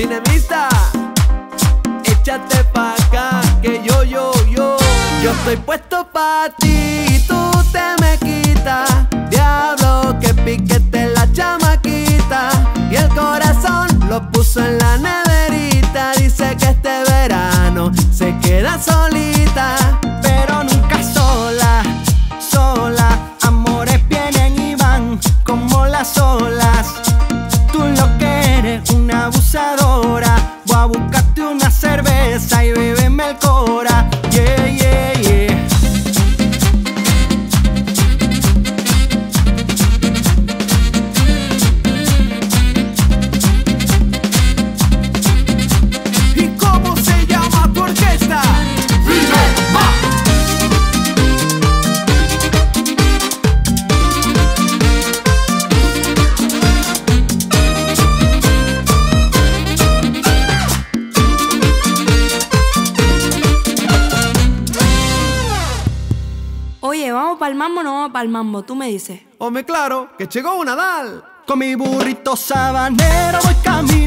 Cinemista, échate pa' acá, que yo, yo, yo, yo estoy puesto pa' ti y tú te me quitas. Diablo, que piquete la chamaquita y el corazón lo puso en la neverita. Dice que este verano se queda solita, pero nunca sola, sola. Amores vienen y van como las olas. Cerveza y Oye, ¿vamos para el mambo o no vamos para el mambo? Tú me dices. Hombre, claro, que llegó un Nadal. Con mi burrito sabanero voy camino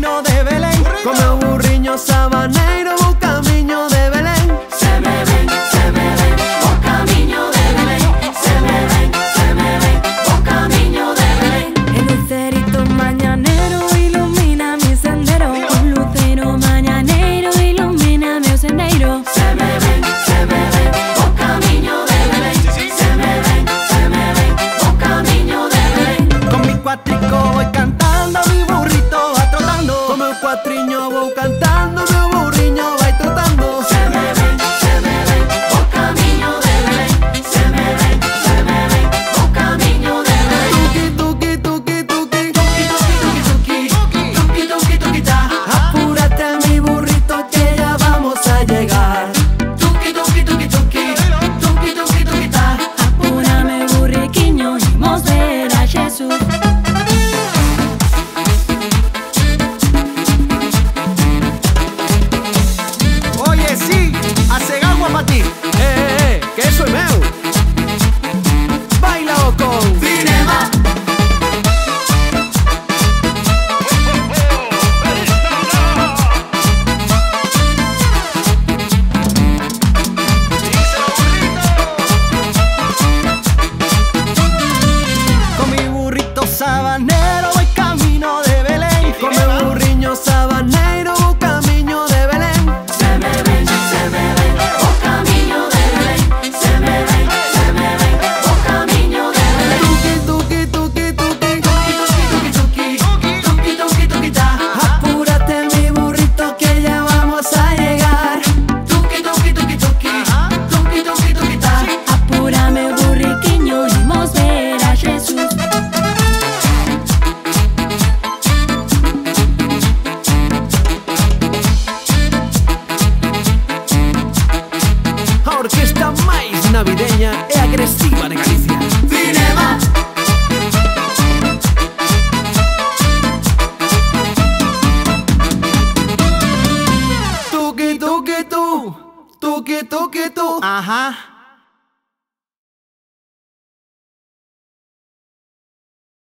cantando, mi burrito va trotando. Como el cuatriño voy cantando, mi burriño va trotando. Se me ven, se me ven, por camino de Belén. Se me ven, se me ven, por camino de Belén. Tuki, tuki, tuki, tuki. Tuki, tuki, tuki, tuki, tuki, tuki, ta. Apúrate, mi burrito, que ya vamos a llegar. Tuki, tuki, tuki, tuki, tuki, tuki, tuki, ta. Apúrame, burriquiño, y mos ver a Jesús. Tuki, tu. Tuki, tuki, tu. Ajá.